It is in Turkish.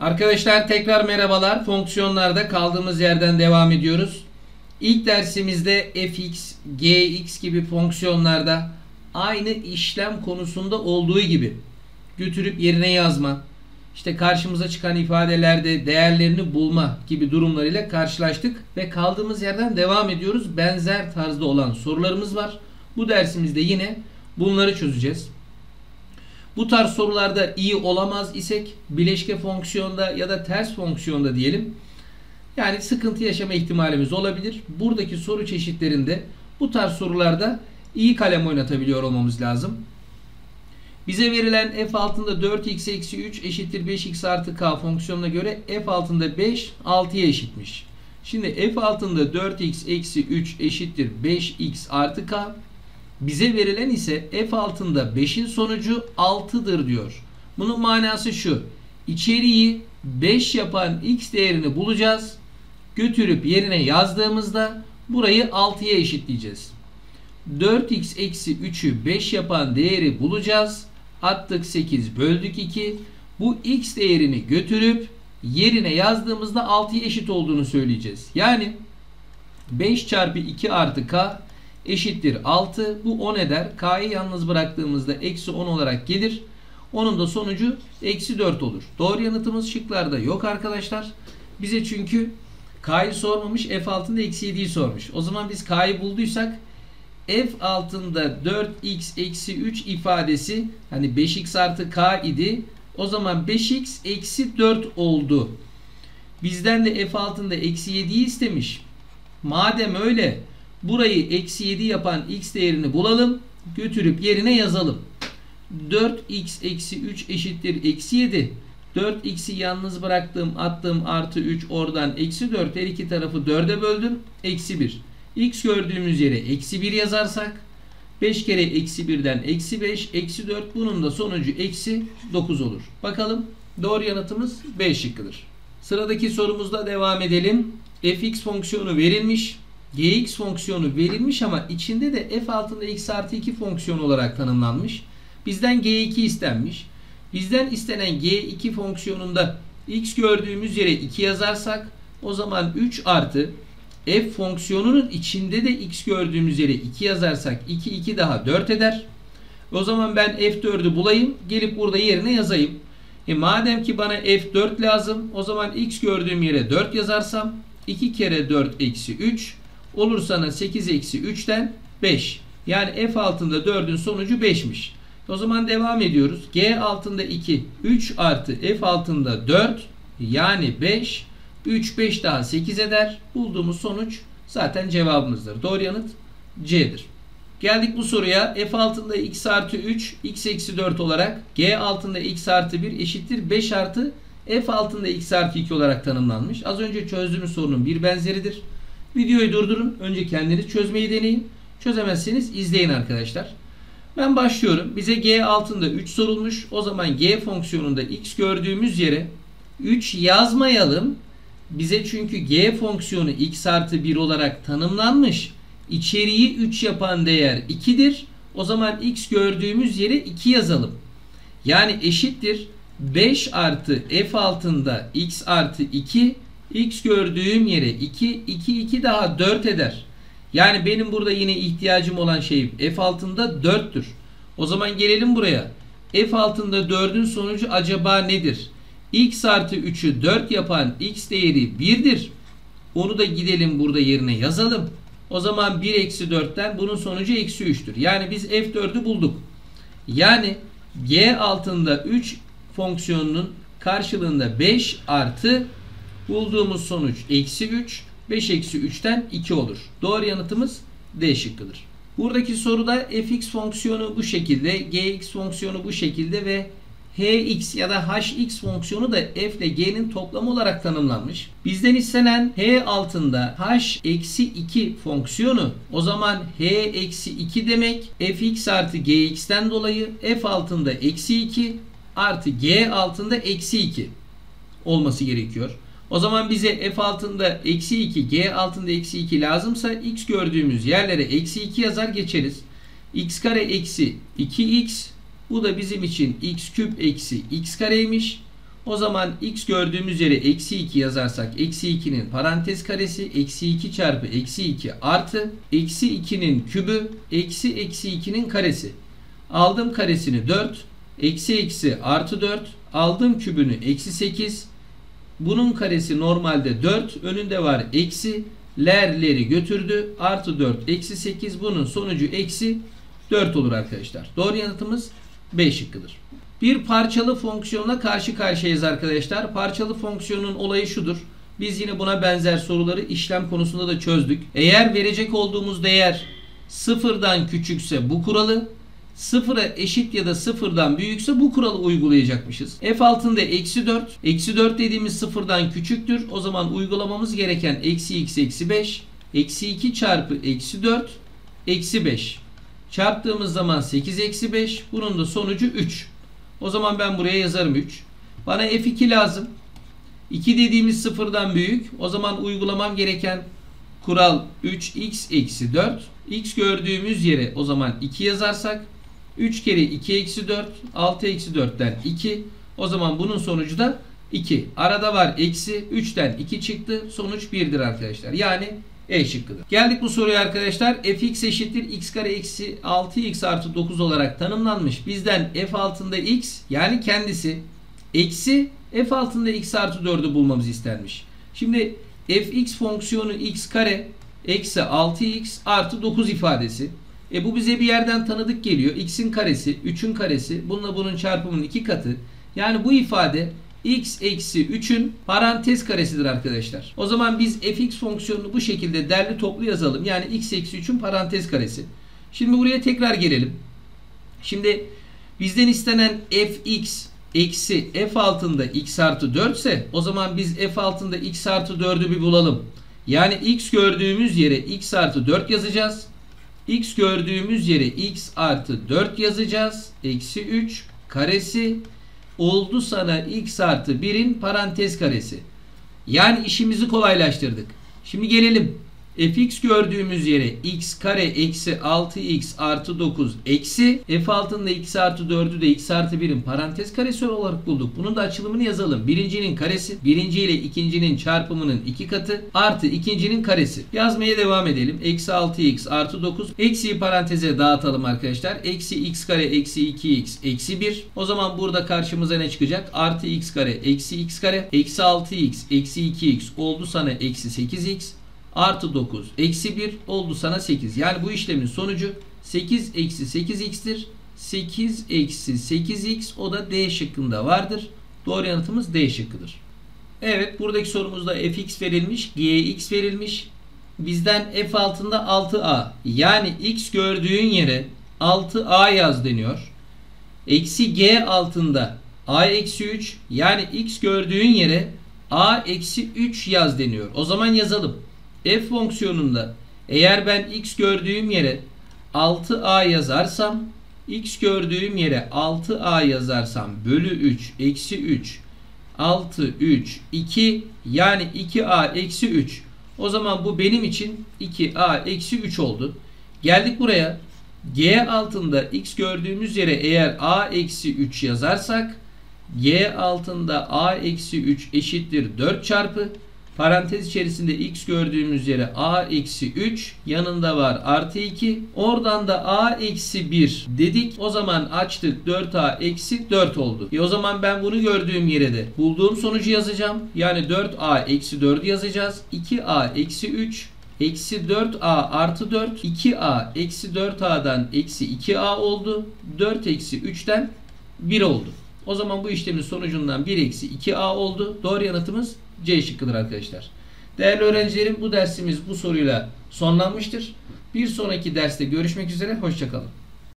Arkadaşlar tekrar merhabalar. Fonksiyonlarda kaldığımız yerden devam ediyoruz. İlk dersimizde fx, gx gibi fonksiyonlarda aynı işlem konusunda olduğu gibi götürüp yerine yazma, işte karşımıza çıkan ifadelerde değerlerini bulma gibi durumlarıyla karşılaştık ve kaldığımız yerden devam ediyoruz. Benzer tarzda olan sorularımız var. Bu dersimizde yine bunları çözeceğiz. Bu tarz sorularda iyi olamaz isek bileşke fonksiyonda ya da ters fonksiyonda diyelim. Yani sıkıntı yaşama ihtimalimiz olabilir. Buradaki soru çeşitlerinde bu tarz sorularda iyi kalem oynatabiliyor olmamız lazım. Bize verilen f altında 4x eksi 3 eşittir 5x artı k fonksiyonuna göre f altında 5 6'ya eşitmiş. Şimdi f altında 4x eksi 3 eşittir 5x artı k. Bize verilen ise f altında 5'in sonucu 6'dır diyor. Bunun manası şu. İçeriği 5 yapan x değerini bulacağız. Götürüp yerine yazdığımızda burayı 6'ya eşitleyeceğiz. 4x eksi 3'ü 5 yapan değeri bulacağız. Attık 8 böldük 2. Bu x değerini götürüp yerine yazdığımızda 6'ya eşit olduğunu söyleyeceğiz. Yani 5 çarpı 2 artı k eşittir 6. Bu 10 eder. K'yı yalnız bıraktığımızda eksi 10 olarak gelir. Onun da sonucu eksi 4 olur. Doğru yanıtımız şıklarda yok arkadaşlar. Bize çünkü K'yı sormamış f altında eksi 7'yi sormuş. O zaman biz K'yı bulduysak f altında 4x eksi 3 ifadesi hani 5x artı k idi. O zaman 5x eksi 4 oldu. Bizden de f altında eksi 7'yi istemiş. Madem öyle burayı eksi 7 yapan x değerini bulalım. Götürüp yerine yazalım. 4x eksi 3 eşittir eksi 7. 4x'i yalnız bıraktım attım artı 3 oradan eksi 4 her iki tarafı 4'e böldüm. Eksi 1 x gördüğümüz yere eksi 1 yazarsak 5 kere eksi 1'den eksi 5 eksi 4 bunun da sonucu eksi 9 olur. Bakalım doğru yanıtımız B şıkkıdır. Sıradaki sorumuzda devam edelim. fx fonksiyonu verilmiş. Gx fonksiyonu verilmiş ama içinde de f altında x artı 2 fonksiyon olarak tanımlanmış. Bizden g2 istenmiş. Bizden istenen g2 fonksiyonunda x gördüğümüz yere 2 yazarsak o zaman 3 artı f fonksiyonunun içinde de x gördüğümüz yere 2 yazarsak 2 2 daha 4 eder. O zaman ben f4'ü bulayım. Gelip burada yerine yazayım. E madem ki bana f4 lazım o zaman x gördüğüm yere 4 yazarsam 2 kere 4 eksi 3 olur sana 8 eksi 3'ten 5. Yani f altında 4'ün sonucu 5'miş. O zaman devam ediyoruz. G altında 2 3 artı f altında 4 yani 5 3, 5 daha 8 eder. Bulduğumuz sonuç zaten cevabımızdır. Doğru yanıt C'dir. Geldik bu soruya. F altında x artı 3, x eksi 4 olarak G altında x artı 1 eşittir 5 artı F altında x artı 2 olarak tanımlanmış. Az önce çözdüğümüz sorunun bir benzeridir. Videoyu durdurun. Önce kendiniz çözmeyi deneyin. Çözemezseniz izleyin arkadaşlar. Ben başlıyorum. Bize G altında 3 sorulmuş. O zaman G fonksiyonunda x gördüğümüz yere 3 yazmayalım bize çünkü g fonksiyonu x artı 1 olarak tanımlanmış. İçeriği 3 yapan değer 2'dir. O zaman x gördüğümüz yere 2 yazalım. Yani eşittir 5 artı f altında x artı 2 x gördüğüm yere 2 2 2 daha 4 eder. Yani benim burada yine ihtiyacım olan şey f altında 4'tür. O zaman gelelim buraya. f altında 4'ün sonucu acaba nedir? x artı 3'ü 4 yapan x değeri 1'dir. Onu da gidelim burada yerine yazalım. O zaman 1 eksi 4'ten bunun sonucu eksi 3'tür. Yani biz f4'ü bulduk. Yani g altında 3 fonksiyonunun karşılığında 5 artı bulduğumuz sonuç eksi 3. 5 eksi 3'ten 2 olur. Doğru yanıtımız D şıkkıdır. Buradaki soruda fx fonksiyonu bu şekilde, gx fonksiyonu bu şekilde ve hx ya da hx fonksiyonu da f ile g'nin toplamı olarak tanımlanmış. Bizden istenen h altında h eksi 2 fonksiyonu o zaman h eksi 2 demek fx artı gx'ten dolayı f altında eksi 2 artı g altında eksi 2 olması gerekiyor. O zaman bize f altında eksi 2 g altında eksi 2 lazımsa x gördüğümüz yerlere eksi 2 yazar geçeriz. x kare eksi 2x bu da bizim için x küp eksi x kareymiş. O zaman x gördüğümüz yere eksi 2 yazarsak eksi 2'nin parantez karesi eksi 2 çarpı eksi 2 artı eksi 2'nin kübü eksi eksi 2'nin karesi. Aldım karesini 4 eksi eksi artı 4 aldım kübünü eksi 8 bunun karesi normalde 4 önünde var eksi lerleri götürdü artı 4 eksi 8 bunun sonucu eksi 4 olur arkadaşlar. Doğru yanıtımız B şıkkıdır. Bir parçalı fonksiyonla karşı karşıyayız arkadaşlar. Parçalı fonksiyonun olayı şudur. Biz yine buna benzer soruları işlem konusunda da çözdük. Eğer verecek olduğumuz değer sıfırdan küçükse bu kuralı, sıfıra eşit ya da sıfırdan büyükse bu kuralı uygulayacakmışız. F altında eksi 4. Eksi 4 dediğimiz sıfırdan küçüktür. O zaman uygulamamız gereken eksi x eksi 5. Eksi 2 çarpı eksi 4 eksi 5. Çarptığımız zaman 8 eksi 5. Bunun da sonucu 3. O zaman ben buraya yazarım 3. Bana F2 lazım. 2 dediğimiz sıfırdan büyük. O zaman uygulamam gereken kural 3x eksi 4. x gördüğümüz yere o zaman 2 yazarsak 3 kere 2 eksi 4 6 eksi 4'ten 2. O zaman bunun sonucu da 2. Arada var eksi 3'ten 2 çıktı. Sonuç 1'dir arkadaşlar. Yani E şıkkıdır. Geldik bu soruya arkadaşlar. fx eşittir x kare eksi 6x artı 9 olarak tanımlanmış. Bizden f altında x yani kendisi eksi f altında x artı 4'ü bulmamız istenmiş. Şimdi fx fonksiyonu x kare eksi 6x artı 9 ifadesi. E bu bize bir yerden tanıdık geliyor. x'in karesi, 3'ün karesi, bununla bunun çarpımının iki katı. Yani bu ifade x eksi 3'ün parantez karesidir arkadaşlar. O zaman biz fx fonksiyonunu bu şekilde derli toplu yazalım. Yani x eksi 3'ün parantez karesi. Şimdi buraya tekrar gelelim. Şimdi bizden istenen fx eksi f altında x artı 4 ise o zaman biz f altında x artı 4'ü bir bulalım. Yani x gördüğümüz yere x artı 4 yazacağız. X gördüğümüz yere x artı 4 yazacağız. Eksi 3 karesi oldu sana x artı 1'in parantez karesi. Yani işimizi kolaylaştırdık. Şimdi gelelim fx gördüğümüz yere x kare eksi 6x artı 9 eksi f altında x artı 4'ü de x artı 1'in parantez karesi olarak bulduk. Bunun da açılımını yazalım. Birincinin karesi birinci ile ikincinin çarpımının iki katı artı ikincinin karesi. Yazmaya devam edelim. Eksi 6x artı 9 eksiyi paranteze dağıtalım arkadaşlar. Eksi x kare eksi 2x eksi 1. O zaman burada karşımıza ne çıkacak? Artı x kare eksi x kare eksi 6x eksi 2x oldu sana eksi 8x artı 9 eksi 1 oldu sana 8. Yani bu işlemin sonucu 8 eksi 8x'tir. 8 eksi 8x o da D şıkkında vardır. Doğru yanıtımız D şıkkıdır. Evet buradaki sorumuzda fx verilmiş, gx verilmiş. Bizden f altında 6a yani x gördüğün yere 6a yaz deniyor. Eksi g altında a eksi 3 yani x gördüğün yere a eksi 3 yaz deniyor. O zaman yazalım f fonksiyonunda eğer ben x gördüğüm yere 6a yazarsam x gördüğüm yere 6a yazarsam bölü 3 eksi 3 6 3 2 yani 2a eksi 3 o zaman bu benim için 2a eksi 3 oldu. Geldik buraya. G altında x gördüğümüz yere eğer a eksi 3 yazarsak G altında a eksi 3 eşittir 4 çarpı Parantez içerisinde x gördüğümüz yere a eksi 3 yanında var artı 2. Oradan da a eksi 1 dedik. O zaman açtık 4a eksi 4 oldu. E o zaman ben bunu gördüğüm yere de bulduğum sonucu yazacağım. Yani 4a eksi 4 yazacağız. 2a eksi 3 Eksi 4a artı 4 2a eksi 4a'dan eksi 2a oldu. 4 eksi 3'ten 1 oldu. O zaman bu işlemin sonucundan 1 eksi 2a oldu. Doğru yanıtımız C şıkkıdır arkadaşlar. Değerli öğrencilerim bu dersimiz bu soruyla sonlanmıştır. Bir sonraki derste görüşmek üzere. Hoşçakalın.